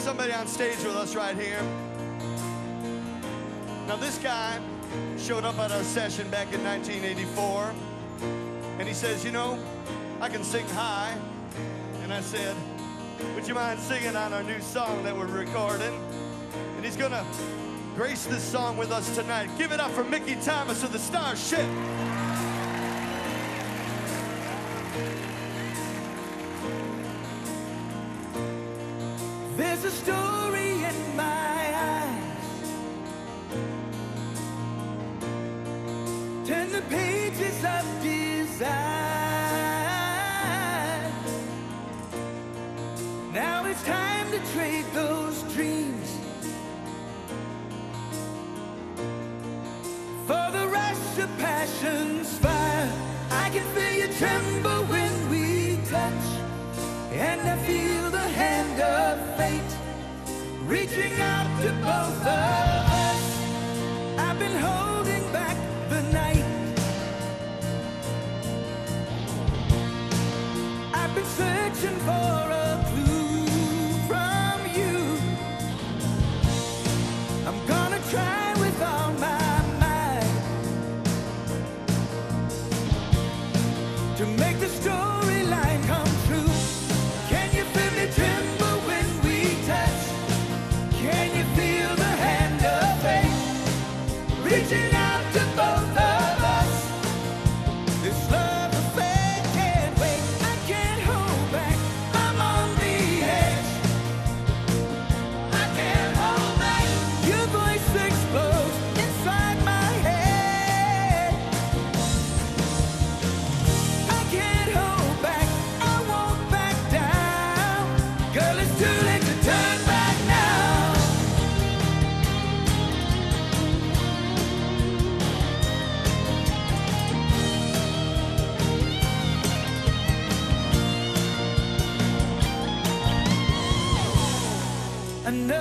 somebody on stage with us right here. Now this guy showed up at our session back in 1984 and he says, you know, I can sing high. And I said, would you mind singing on our new song that we're recording? And he's gonna grace this song with us tonight. Give it up for Mickey Thomas of the Starship. trade those dreams for the rush of passion's fire. I can feel you tremble when we touch, and I feel the hand of fate reaching out to both of us. I've been holding.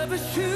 never should.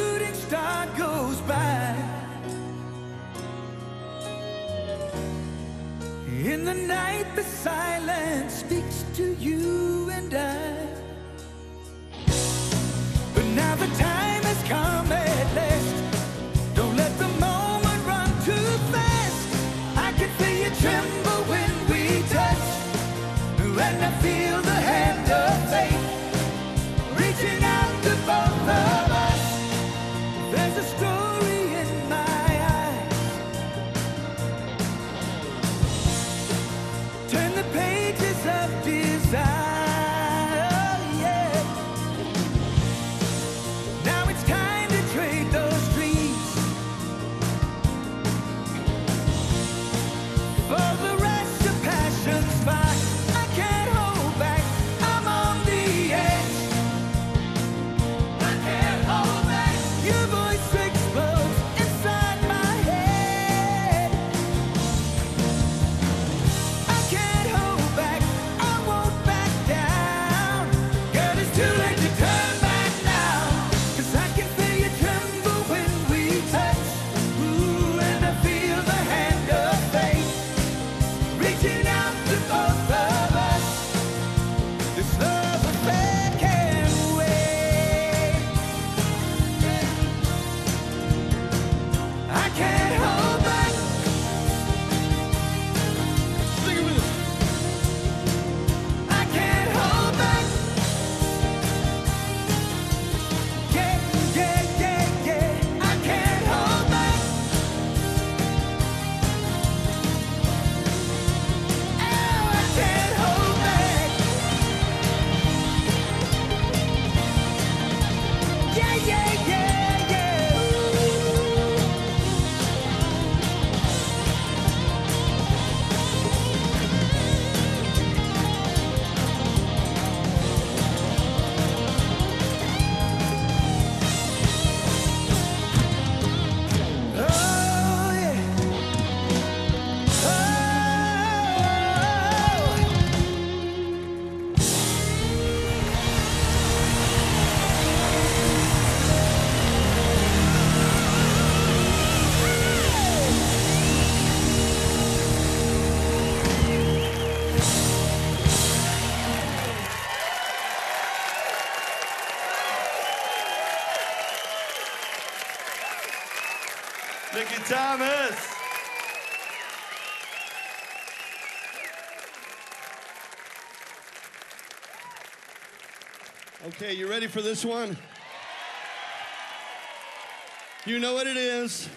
Thomas. Okay, you ready for this one? You know what it is.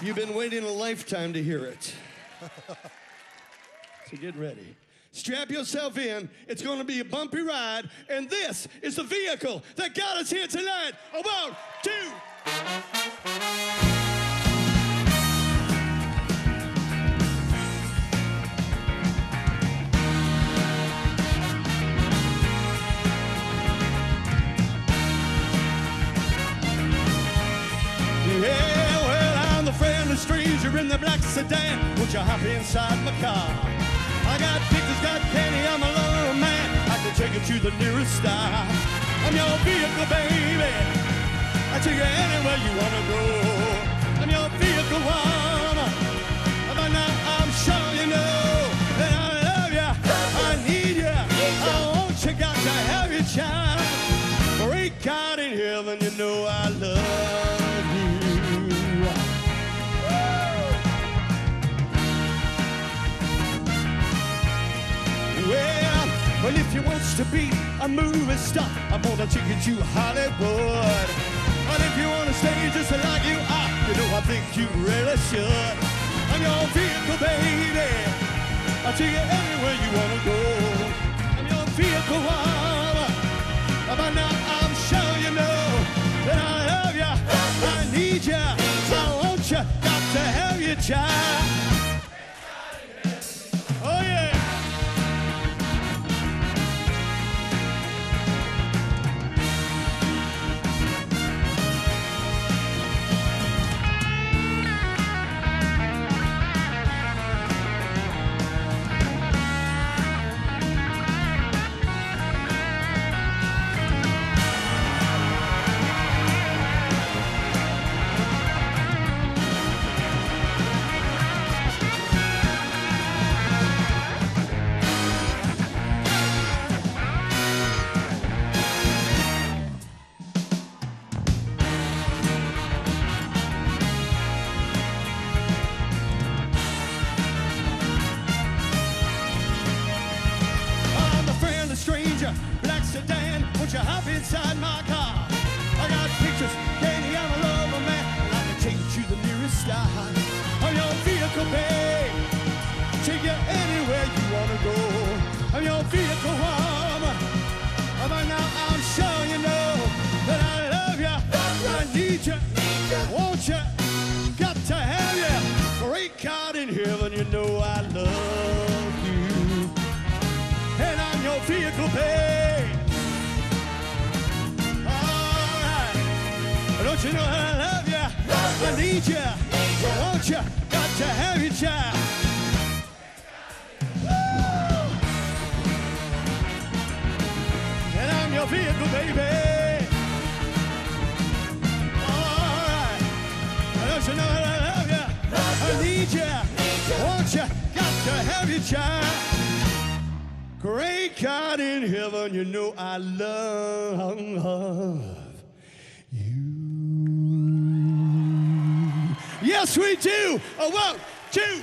You've been waiting a lifetime to hear it. So get ready. Strap yourself in. It's going to be a bumpy ride. And this is the vehicle that got us here tonight. About two. In the black sedan. Won't you hop inside my car? I got pictures, got candy, I'm a lover man. I can take you to the nearest star. I'm your vehicle, baby. I take you anywhere you wanna go. I'm your vehicle, woman. Well, if you wants to be a movie star, I'm gonna take you to Hollywood. But if you wanna stay just like you are, you know I think you really should. I'm your vehicle, baby. I'll take you anywhere you wanna go. I'm your vehicle, woman. By now I'm sure you know that I love you. I need you. I want you. Got to have you, child. You know that I love you? I need. I want you. Got to have you, child. And I'm your vehicle, baby. All right. Don't you know that I love you? I need. I want you. Got to have you, child. Great God in heaven, you know I love Yes, we do. A one, two.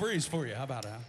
Breeze for you. How about that?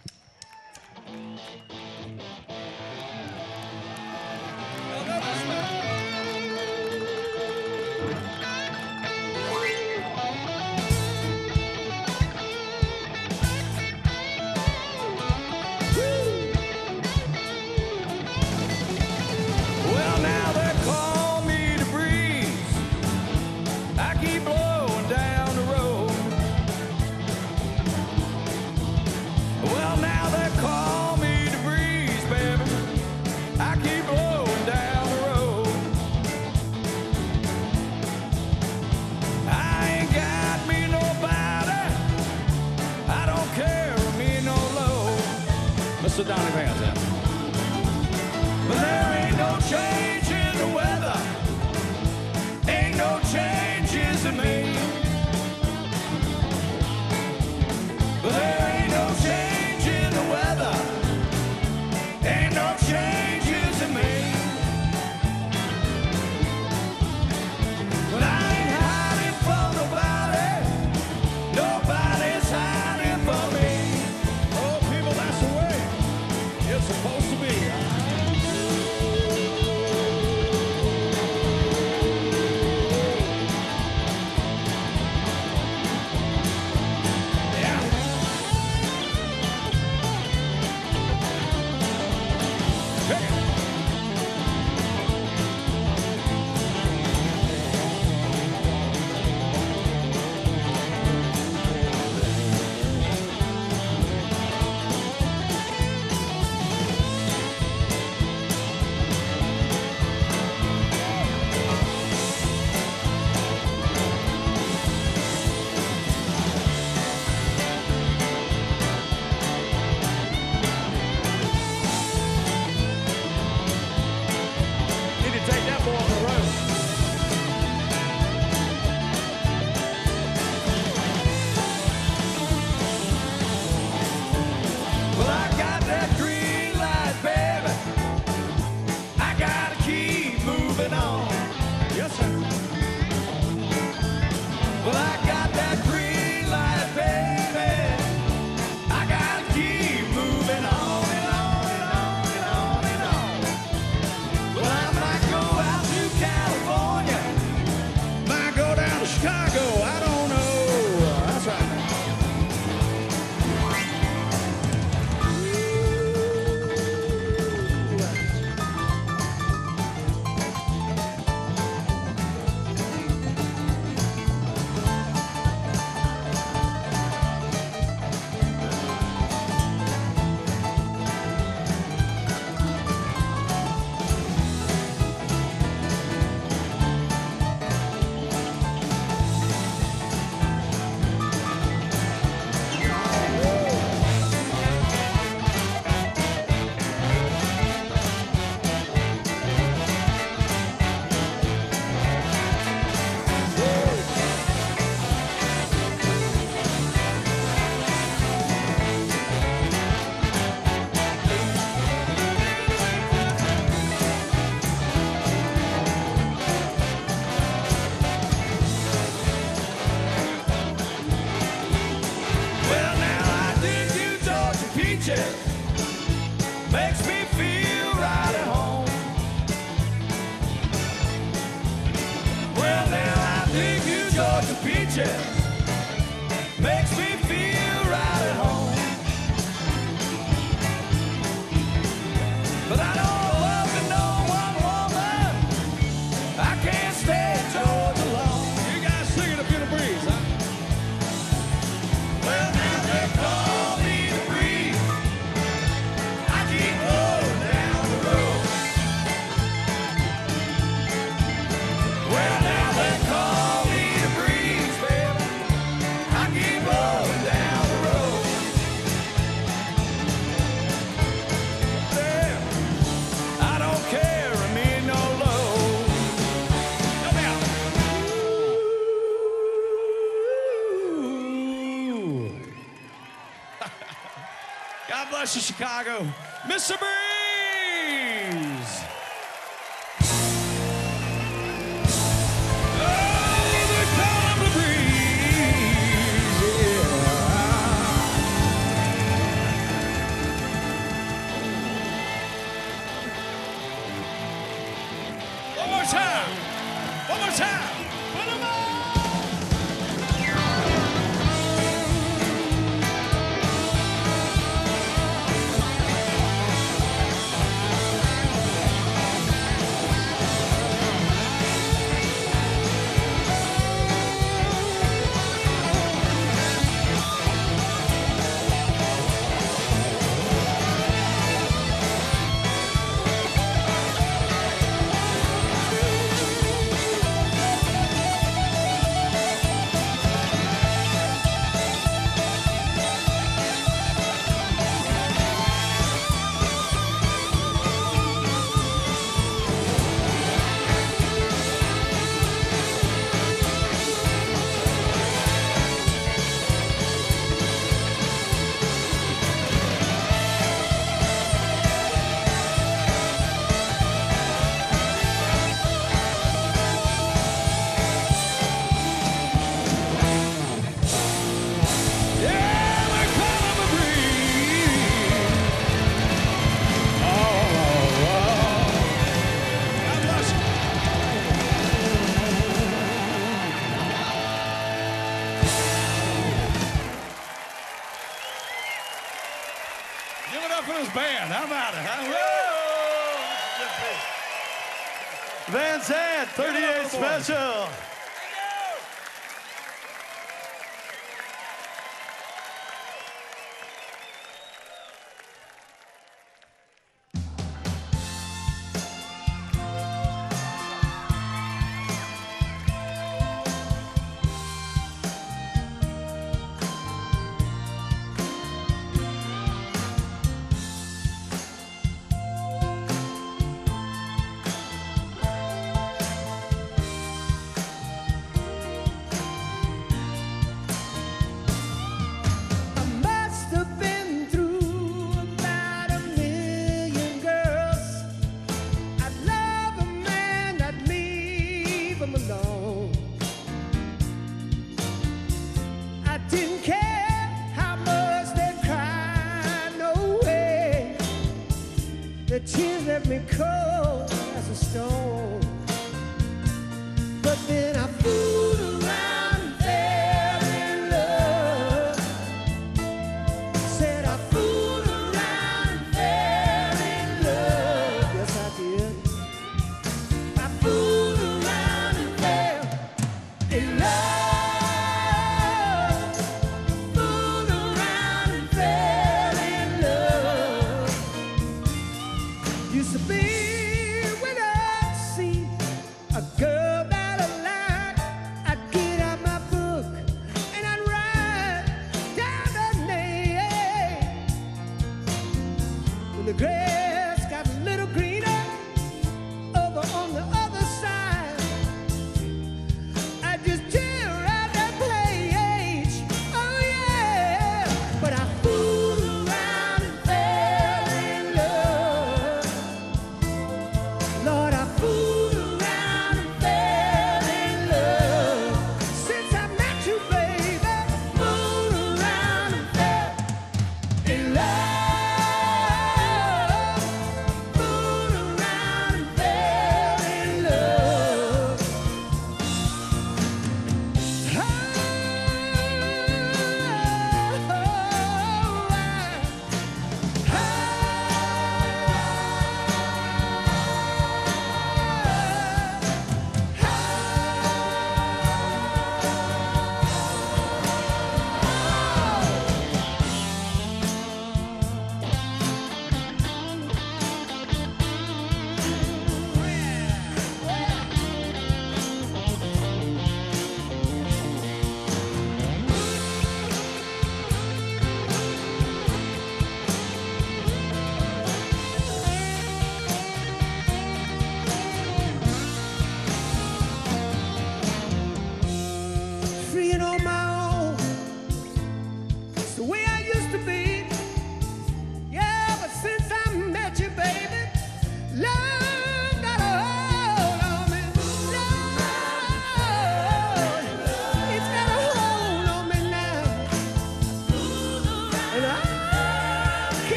God bless you, Chicago.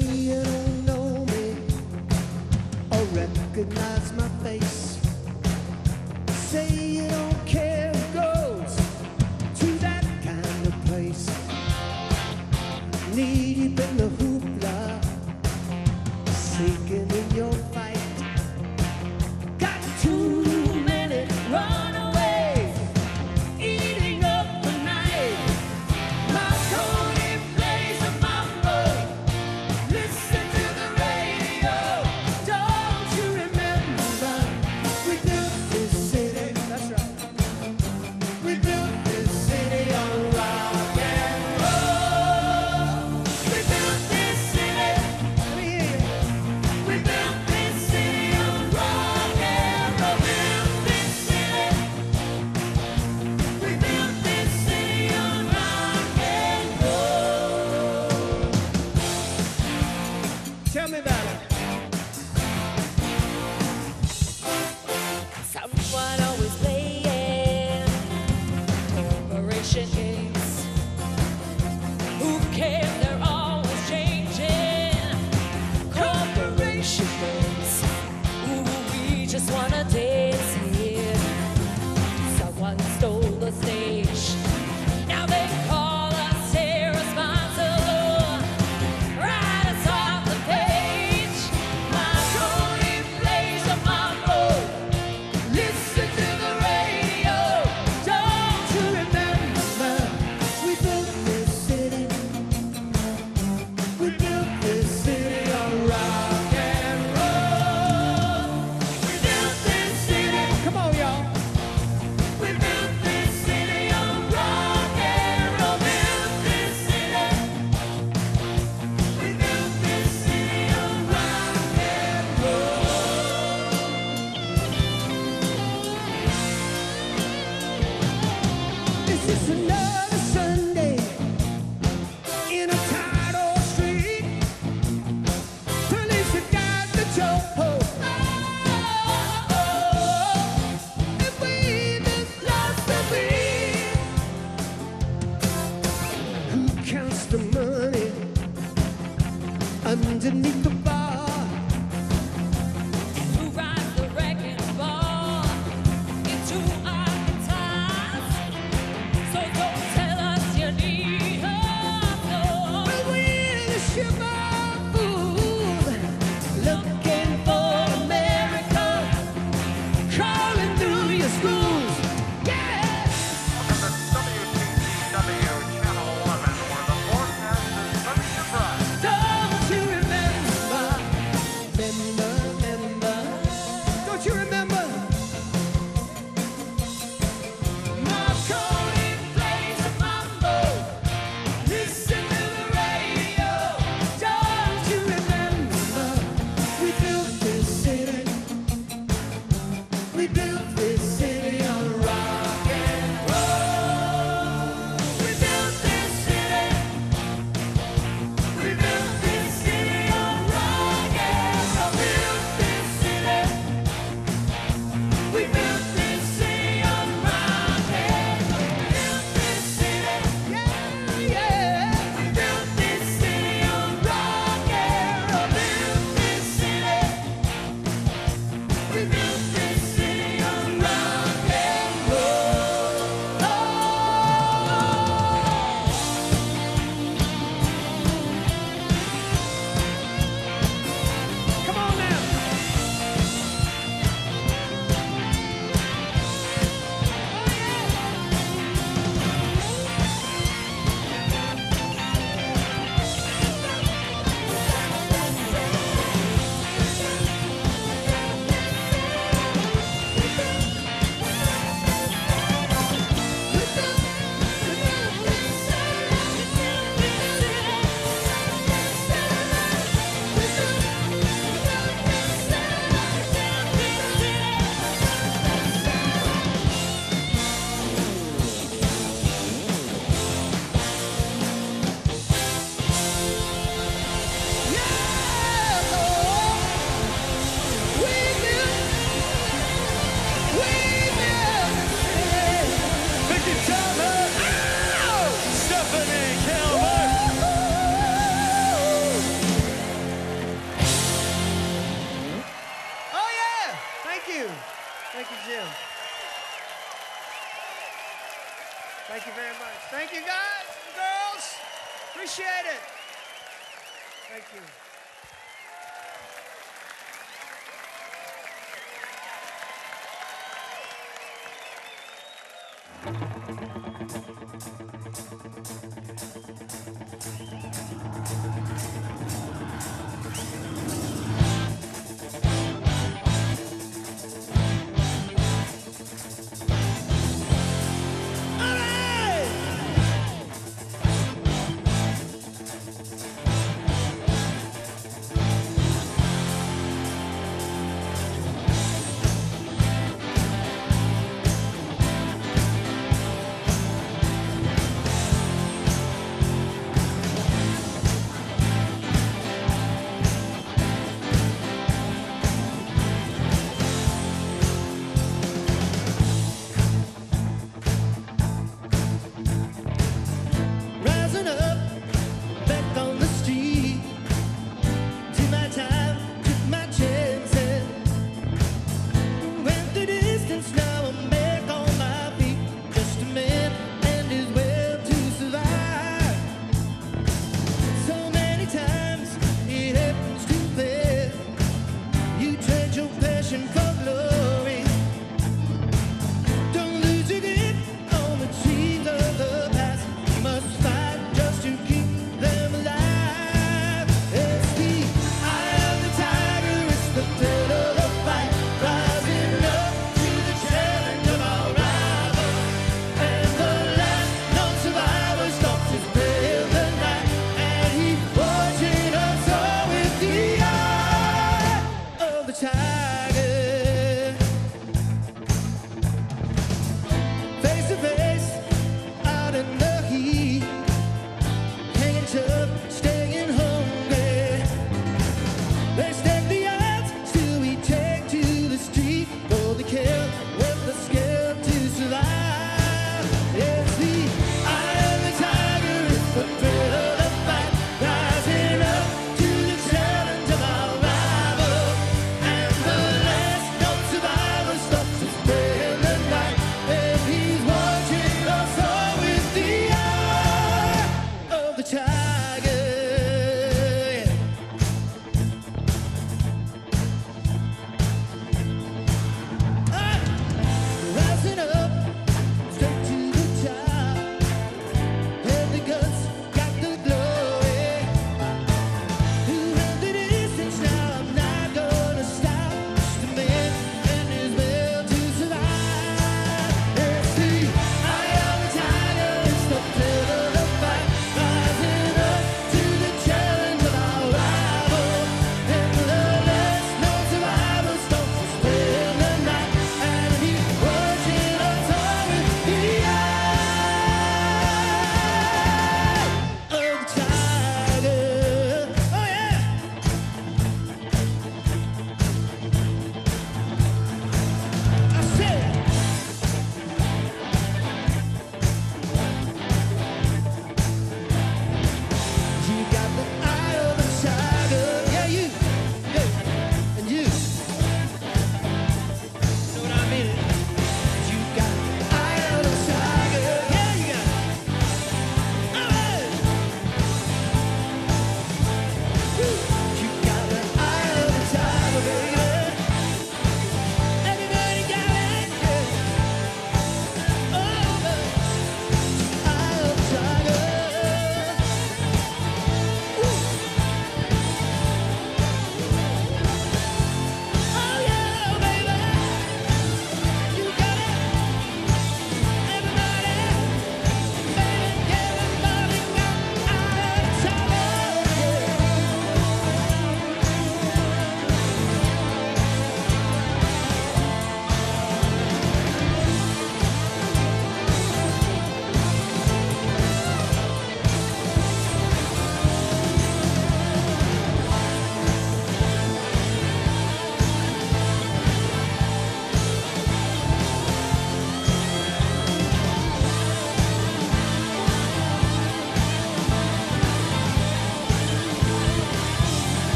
Say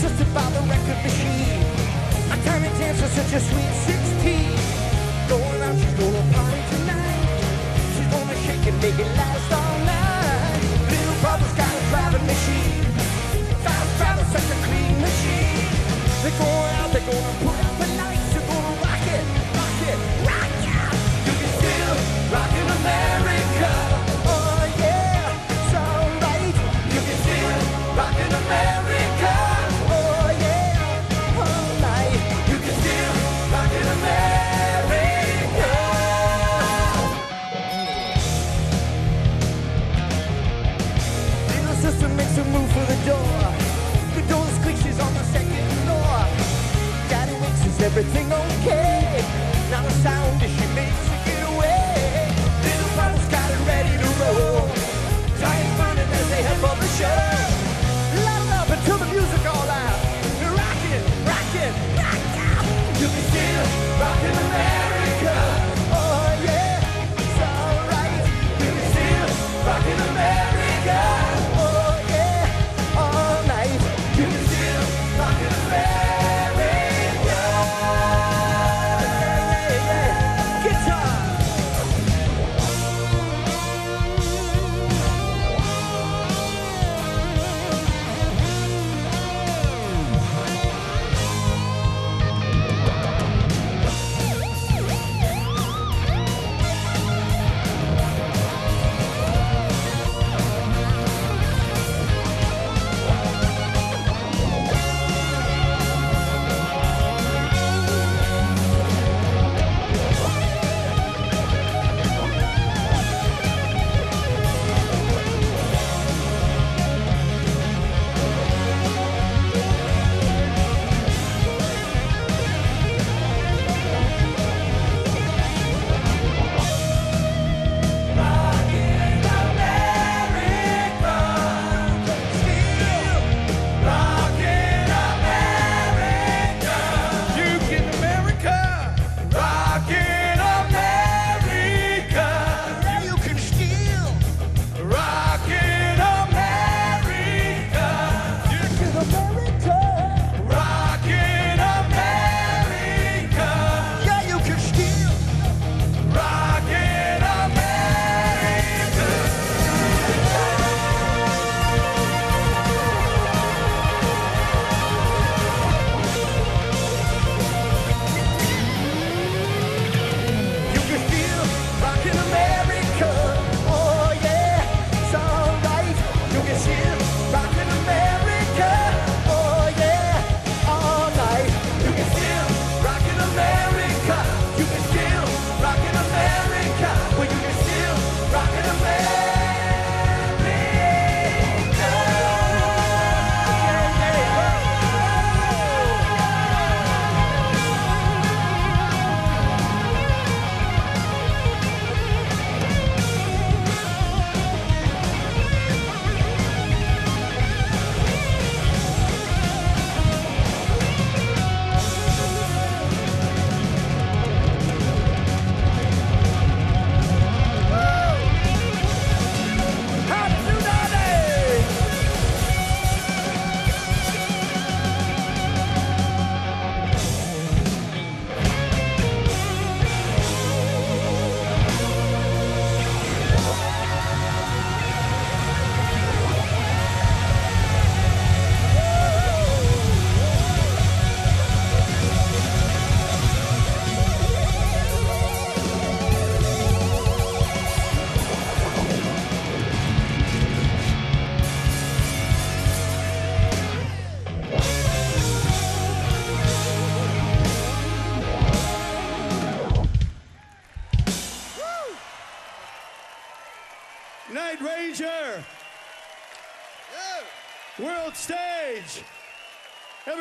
Just about the record machine. I kind of dance with such a sweet 16. Going out, she's gonna party tonight. She's gonna shake and make it last all night. Little brother's got a driving machine. Five driver's such a clean machine. They're going out, they're gonna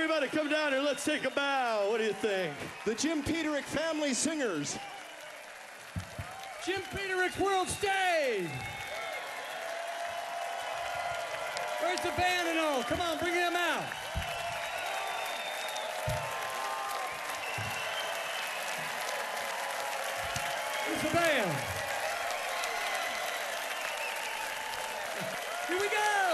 Everybody come down here. Let's take a bow. What do you think? The Jim Peterik Family Singers. Jim Peterik World Stage. Where's the band and all? Come on, bring them out. Where's the band? Here we go.